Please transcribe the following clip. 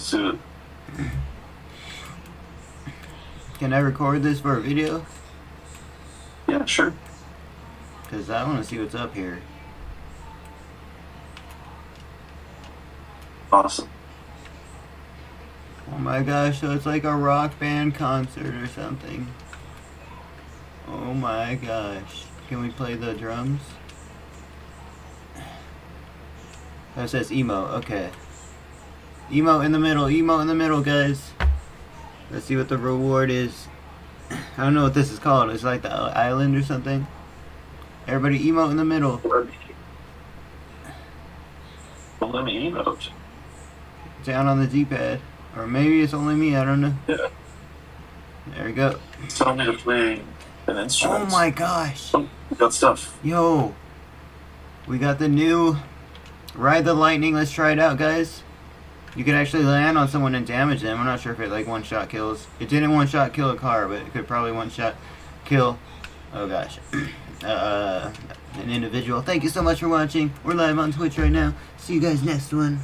Let's do it. Can I record this for a video? Yeah, sure. Because I want to see what's up here. Awesome. Oh my gosh, so it's like a rock band concert or something. Oh my gosh. Can we play the drums? That says emo, okay. Emo in the middle, emo in the middle, guys. Let's see what the reward is. I don't know what this is called. It's like the island or something. Everybody emo in the middle. Well, let me emote. Down on the D-pad. Or maybe it's only me, I don't know. Yeah. There we go. Tell me to play an instrument. Oh my gosh. Oh, got stuff. Yo, we got the new Ride the Lightning. Let's try it out, guys. You could actually land on someone and damage them. I'm not sure if it like one shot kills. It didn't one shot kill a car, but it could probably one shot kill. Oh gosh, uh, an individual. Thank you so much for watching. We're live on Twitch right now. See you guys next one.